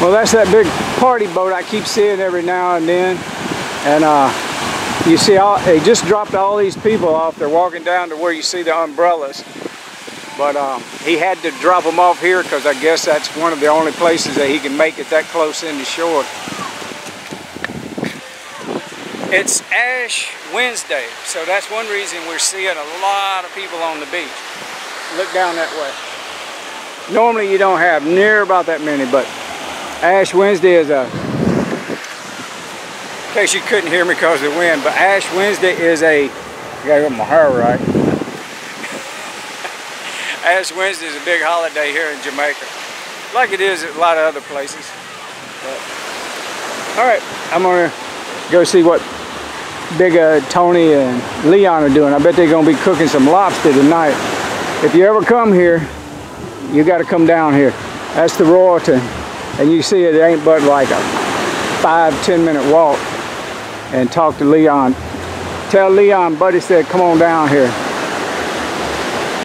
Well, that's that big party boat I keep seeing every now and then. And uh, you see, all, they just dropped all these people off. They're walking down to where you see the umbrellas. But um, he had to drop them off here because I guess that's one of the only places that he can make it that close in into shore. It's Ash Wednesday, so that's one reason we're seeing a lot of people on the beach. Look down that way. Normally you don't have near about that many, but Ash Wednesday is a, in case you couldn't hear me because of the wind, but Ash Wednesday is a, I gotta get my hair right. Ash Wednesday is a big holiday here in Jamaica, like it is at a lot of other places. But, all right, I'm gonna go see what Big uh, Tony and Leon are doing. I bet they're gonna be cooking some lobster tonight. If you ever come here, you gotta come down here. That's the Royalton. And you see it ain't but like a five, ten minute walk and talk to Leon. Tell Leon, buddy said, come on down here.